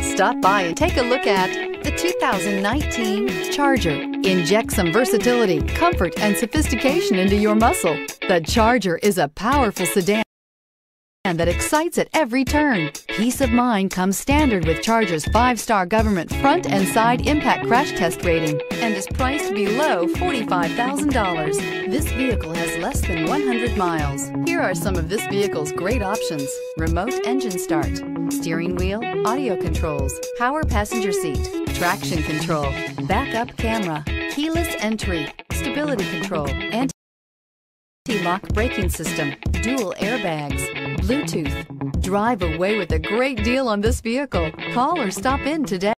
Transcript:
Stop by and take a look at the 2019 Charger. Inject some versatility, comfort, and sophistication into your muscle. The Charger is a powerful sedan that excites at every turn. Peace of mind comes standard with Charger's five-star government front and side impact crash test rating and is priced below $45,000. This vehicle has less than 100 miles. Here are some of this vehicle's great options. Remote engine start, steering wheel, audio controls, power passenger seat, traction control, backup camera, keyless entry, stability control, anti-lock braking system, dual airbags, Bluetooth. Drive away with a great deal on this vehicle. Call or stop in today.